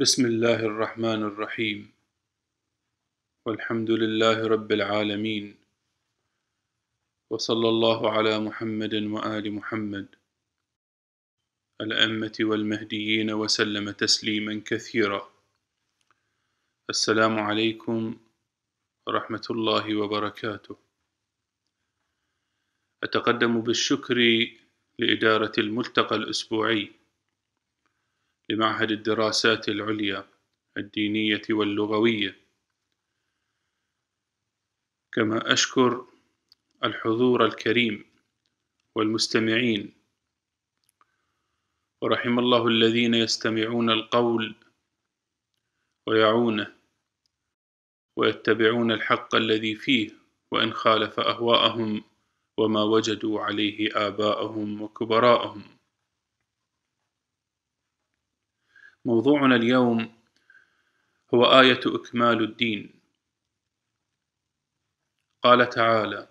بسم الله الرحمن الرحيم. والحمد لله رب العالمين. وصلى الله على محمد وآل محمد. الأئمة والمهديين وسلم تسليما كثيرا. السلام عليكم ورحمة الله وبركاته. أتقدم بالشكر لإدارة الملتقى الأسبوعي. لمعهد الدراسات العليا الدينية واللغوية. كما أشكر الحضور الكريم والمستمعين. ورحم الله الذين يستمعون القول ويعونه ويتبعون الحق الذي فيه وإن خالف أهواءهم وما وجدوا عليه آباءهم وكبراءهم. موضوعنا اليوم هو آية إكمال الدين. قال تعالى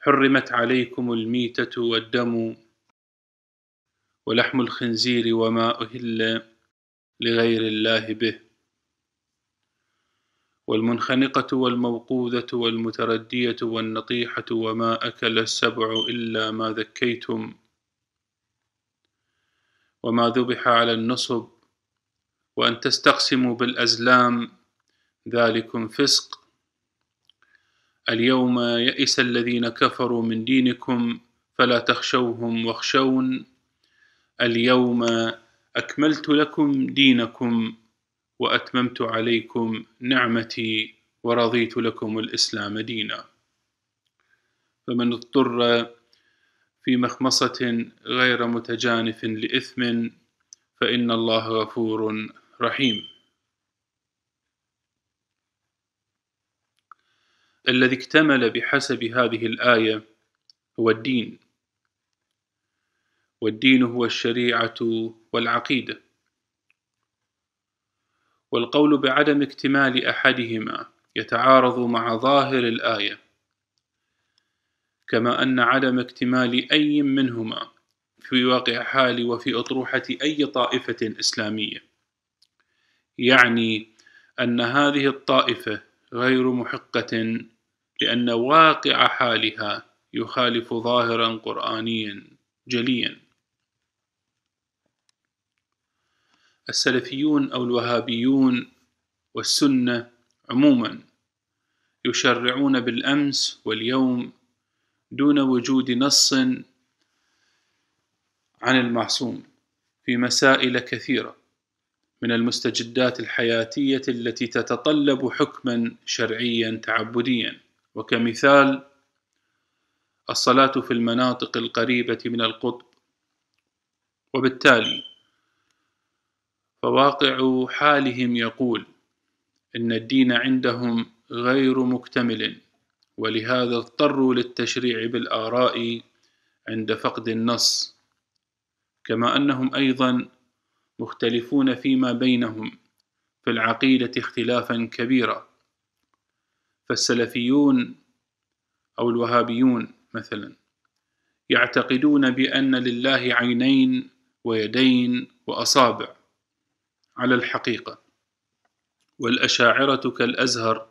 حرمت عليكم الميتة والدم ولحم الخنزير وما أهل لغير الله به والمنخنقة والموقوذة والمتردية والنطيحة وما أكل السبع إلا ما ذكيتم. وما ذبح على النصب وأن تستقسموا بالأزلام ذلكم فسق. اليوم يئس الذين كفروا من دينكم فلا تخشوهم واخشون. اليوم أكملت لكم دينكم وأتممت عليكم نعمتي ورضيت لكم الإسلام دينا. فمن اضطر في مخمصة غير متجانف لإثم فإن الله غفور رحيم. الذي اكتمل بحسب هذه الآية هو الدين، والدين هو الشريعة والعقيدة، والقول بعدم اكتمال أحدهما يتعارض مع ظاهر الآية. كما أن عدم اكتمال أي منهما في واقع حال وفي أطروحة أي طائفة إسلامية. يعني أن هذه الطائفة غير محقة لأن واقع حالها يخالف ظاهرا قرآنيا جليا. السلفيون أو الوهابيون والسنة عموما يشرعون بالأمس واليوم دون وجود نص عن المعصوم في مسائل كثيرة من المستجدات الحياتية التي تتطلب حكما شرعيا تعبديا. وكمثال الصلاة في المناطق القريبة من القطب. وبالتالي فواقع حالهم يقول إن الدين عندهم غير مكتمل. ولهذا اضطروا للتشريع بالآراء عند فقد النص كما أنهم أيضا مختلفون فيما بينهم في العقيدة اختلافا كبيرا. فالسلفيون أو الوهابيون مثلا يعتقدون بأن لله عينين ويدين وأصابع على الحقيقة والأشاعرة كالأزهر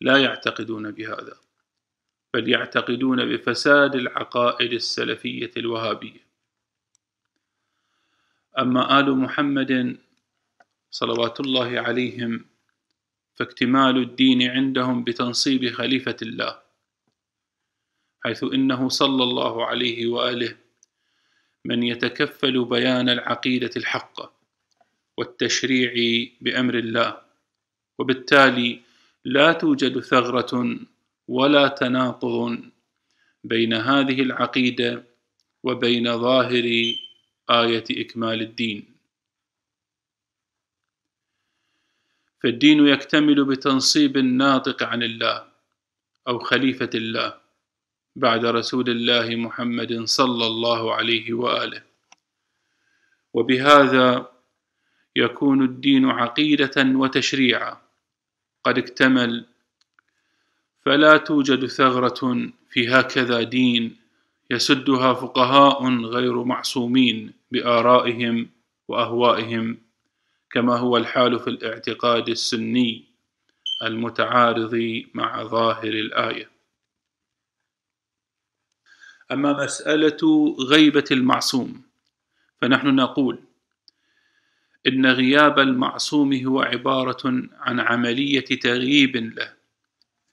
لا يعتقدون بهذا. بل يعتقدون بفساد العقائد السلفية الوهابية. أما آل محمد صلوات الله عليهم فاكتمال الدين عندهم بتنصيب خليفة الله حيث إنه صلى الله عليه وآله من يتكفل بيان العقيدة الحقة والتشريع بأمر الله وبالتالي لا توجد ثغرة ولا تناقض بين هذه العقيدة وبين ظاهر آية إكمال الدين. فالدين يكتمل بتنصيب الناطق عن الله أو خليفة الله بعد رسول الله محمد صلى الله عليه وآله. وبهذا يكون الدين عقيدة وتشريعا. قد اكتمل فلا توجد ثغرة في هكذا دين يسدها فقهاء غير معصومين بآرائهم وأهوائهم كما هو الحال في الاعتقاد السني المتعارض مع ظاهر الآية. أما مسألة غيبة المعصوم فنحن نقول إن غياب المعصوم هو عبارة عن عملية تغييب له.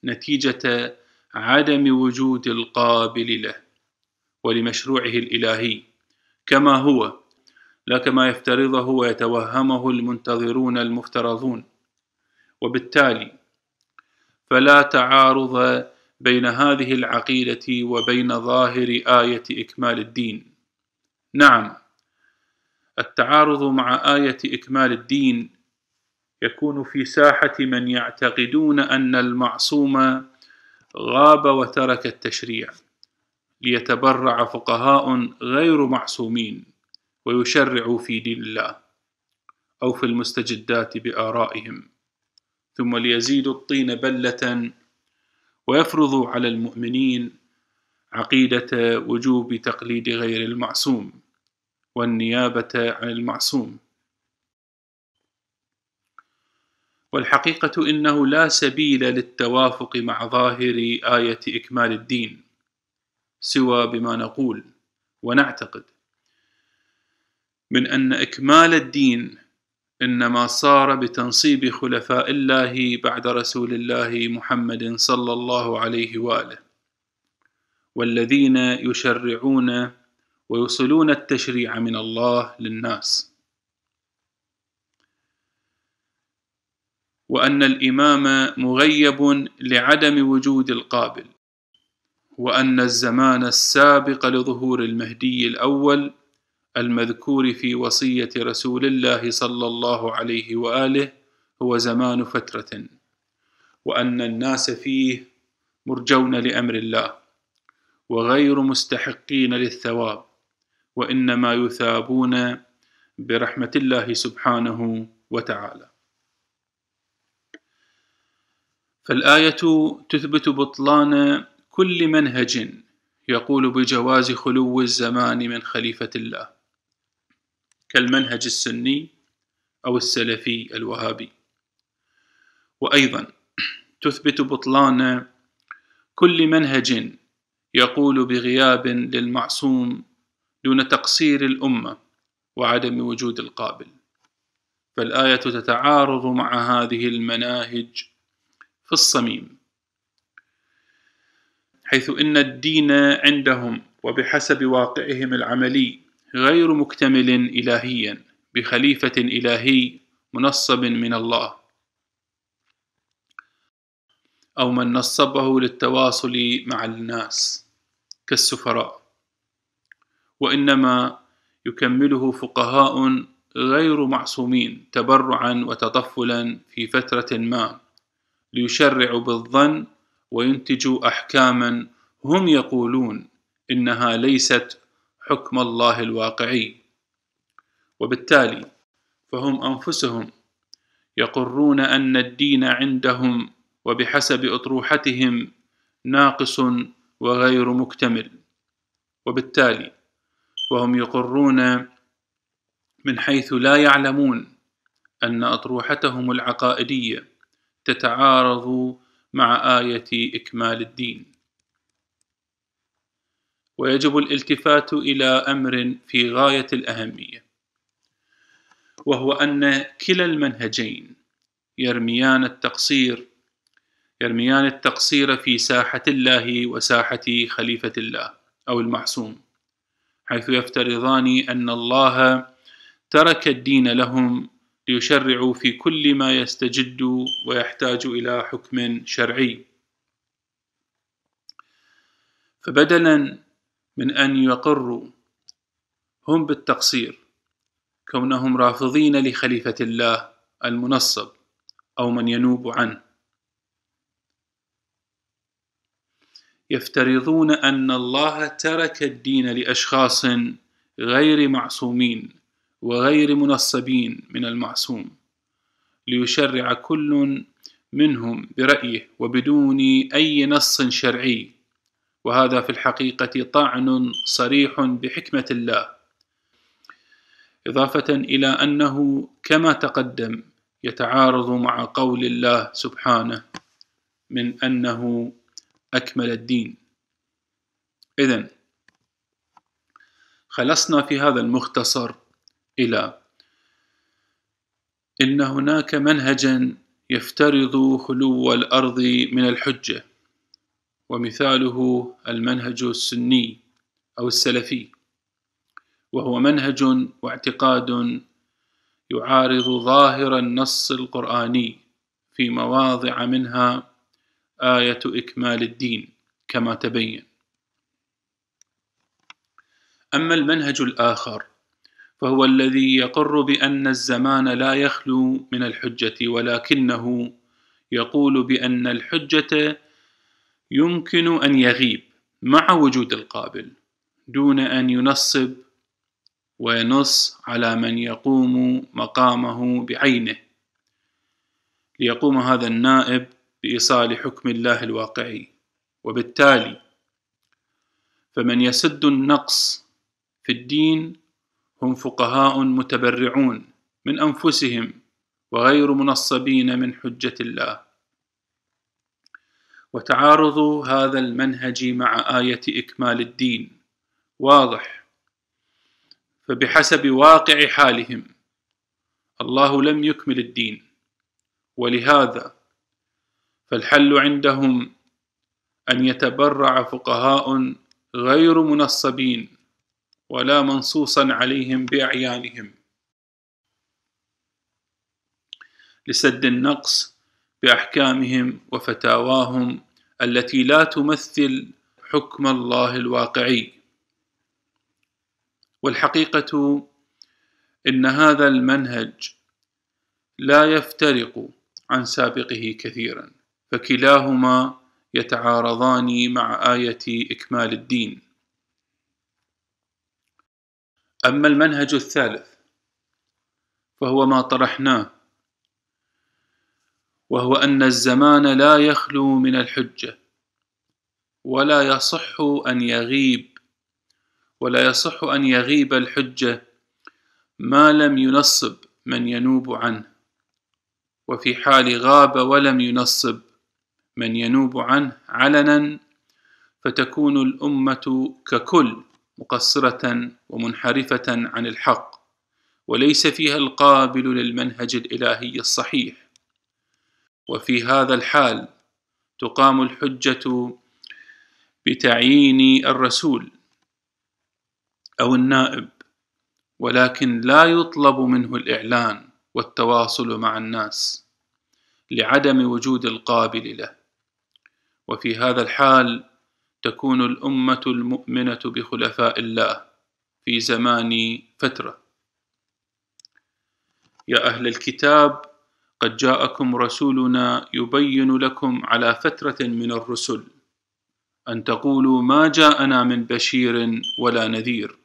نتيجة عدم وجود القابل له ولمشروعه الإلهي. كما هو لا كما يفترضه ويتوهمه المنتظرون المفترضون. وبالتالي فلا تعارض بين هذه العقيدة وبين ظاهر آية إكمال الدين. نعم التعارض مع آية إكمال الدين يكون في ساحة من يعتقدون أن المعصوم غاب وترك التشريع ليتبرع فقهاء غير معصومين ويشرعوا في دين الله أو في المستجدات بآرائهم ثم ليزيدوا الطين بلة ويفرضوا على المؤمنين عقيدة وجوب تقليد غير المعصوم والنيابة عن المعصوم. والحقيقة إنه لا سبيل للتوافق مع ظاهر آية إكمال الدين سوى بما نقول ونعتقد. من أن إكمال الدين إنما صار بتنصيب خلفاء الله بعد رسول الله محمد صلى الله عليه وآله والذين يشرعون ويوصلون التشريع من الله للناس. وأن الإمام مغيب لعدم وجود القابل وأن الزمان السابق لظهور المهدي الأول المذكور في وصية رسول الله صلى الله عليه وآله هو زمان فترة وأن الناس فيه مرجون لأمر الله وغير مستحقين للثواب وإنما يثابون برحمة الله سبحانه وتعالى. فالآية تثبت بطلان كل منهج يقول بجواز خلو الزمان من خليفة الله كالمنهج السني أو السلفي الوهابي. وأيضا تثبت بطلان كل منهج يقول بغياب للمعصوم دون تقصير الأمة وعدم وجود القابل. فالآية تتعارض مع هذه المناهج في الصميم. حيث إن الدين عندهم وبحسب واقعهم العملي غير مكتمل إلهيا بخليفة إلهي منصب من الله. أو من نصبه للتواصل مع الناس كالسفراء. وإنما يكمله فقهاء غير معصومين تبرعا وتطفلا في فترة ما. ليشرعوا بالظن وينتجوا أحكاما هم يقولون إنها ليست حكم الله الواقعي. وبالتالي فهم أنفسهم يقرون أن الدين عندهم وبحسب أطروحتهم ناقص وغير مكتمل. وبالتالي وهم يقرون من حيث لا يعلمون أن أطروحتهم العقائدية تتعارض مع آية إكمال الدين. ويجب الالتفات إلى أمر في غاية الأهمية وهو أن كلا المنهجين يرميان التقصير يرميان التقصير في ساحة الله وساحة خليفة الله أو المعصوم حيث يفترضان أن الله ترك الدين لهم ليشرعوا في كل ما يستجد ويحتاج إلى حكم شرعي. فبدلا من أن يقروا هم بالتقصير كونهم رافضين لخليفة الله المنصب أو من ينوب عنه. يفترضون أن الله ترك الدين لأشخاص غير معصومين. وغير منصبين من المعصوم ليشرع كل منهم برأيه وبدون أي نص شرعي. وهذا في الحقيقة طعن صريح بحكمة الله. إضافة إلى أنه كما تقدم يتعارض مع قول الله سبحانه من أنه أكمل الدين. إذن خلصنا في هذا المختصر إلى إن هناك منهجا يفترض خلو الأرض من الحجة ومثاله المنهج السني أو السلفي وهو منهج واعتقاد يعارض ظاهر النص القرآني في مواضع منها آية إكمال الدين كما تبين. أما المنهج الآخر فهو الذي يقر بأن الزمان لا يخلو من الحجة ولكنه يقول بأن الحجة يمكن أن يغيب مع وجود القابل دون أن ينصب وينص على من يقوم مقامه بعينه ليقوم هذا النائب بإيصال حكم الله الواقعي. وبالتالي فمن يسد النقص في الدين هم فقهاء متبرعون من أنفسهم وغير منصبين من حجة الله. وتعارض هذا المنهج مع آية إكمال الدين. واضح. فبحسب واقع حالهم الله لم يكمل الدين. ولهذا فالحل عندهم أن يتبرع فقهاء غير منصبين ولا منصوصا عليهم بأعيانهم. لسد النقص بأحكامهم وفتاواهم التي لا تمثل حكم الله الواقعي. والحقيقة إن هذا المنهج لا يفترق عن سابقه كثيرا فكلاهما يتعارضان مع آية إكمال الدين. أما المنهج الثالث فهو ما طرحناه وهو أن الزمان لا يخلو من الحجة ولا يصح أن يغيب ولا يصح أن يغيب الحجة ما لم ينصب من ينوب عنه وفي حال غاب ولم ينصب من ينوب عنه علنا فتكون الأمة ككل مقصرة ومنحرفة عن الحق وليس فيها القابل للمنهج الإلهي الصحيح. وفي هذا الحال تقام الحجة بتعيين الرسول أو النائب ولكن لا يطلب منه الإعلان والتواصل مع الناس لعدم وجود القابل له. وفي هذا الحال تكون الأمة المؤمنة بخلفاء الله في زمان فترة. يا أهل الكتاب قد جاءكم رسولنا يبين لكم على فترة من الرسل أن تقولوا ما جاءنا من بشير ولا نذير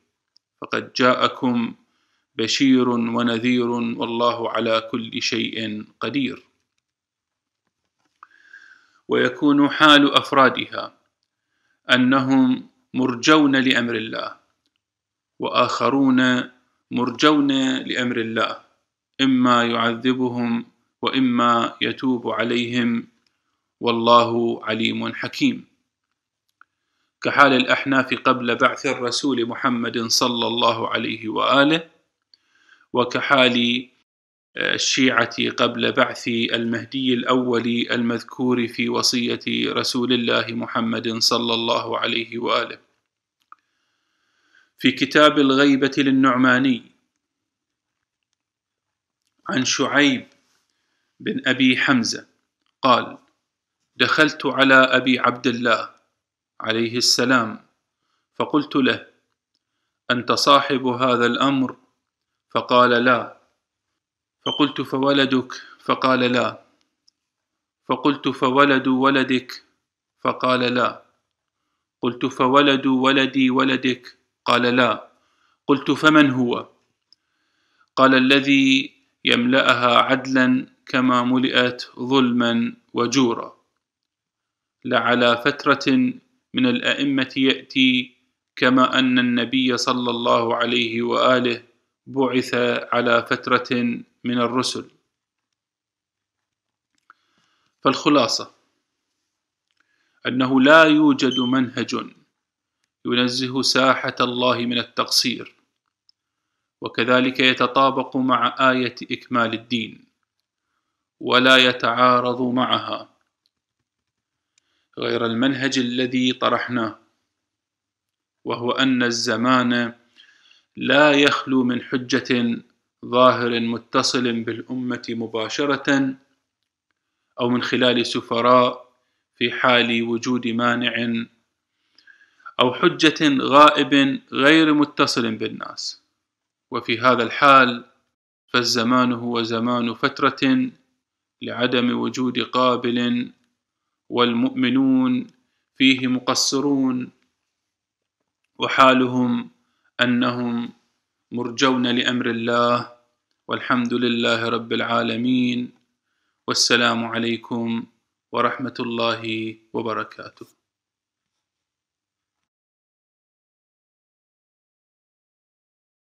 فقد جاءكم بشير ونذير والله على كل شيء قدير. ويكون حال أفرادها أنهم مرجون لأمر الله وآخرون مرجون لأمر الله إما يعذبهم وإما يتوب عليهم والله عليم حكيم. كحال الأحناف قبل بعث الرسول محمد صلى الله عليه وآله وكحال الشيعة قبل بعث المهدي الأول المذكور في وصية رسول الله محمد صلى الله عليه وآله. في كتاب الغيبة للنعماني عن شعيب بن أبي حمزة قال دخلت على أبي عبد الله عليه السلام فقلت له أنت صاحب هذا الأمر؟ فقال لا. فقلت فولدك فقال لا. فقلت فولد ولدك فقال لا. قلت فولد ولدي ولدك قال لا. قلت فمن هو؟ قال الذي يملأها عدلا كما ملئت ظلما وجورا. لعلى فترة من الأئمة يأتي كما أن النبي صلى الله عليه وآله بعث على فترة من الرسل. فالخلاصة أنه لا يوجد منهج ينزه ساحة الله من التقصير وكذلك يتطابق مع آية إكمال الدين ولا يتعارض معها. غير المنهج الذي طرحناه وهو أن الزمان لا يخلو من حجة ظاهر متصل بالأمة مباشرة أو من خلال سفراء في حال وجود مانع أو حجة غائب غير متصل بالناس. وفي هذا الحال فالزمان هو زمان فترة لعدم وجود قابل والمؤمنون فيه مقصرون وحالهم أنهم مرجون لأمر الله والحمد لله رب العالمين والسلام عليكم ورحمة الله وبركاته.